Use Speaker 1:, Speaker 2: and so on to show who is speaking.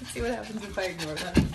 Speaker 1: Let's see what happens if I ignore that.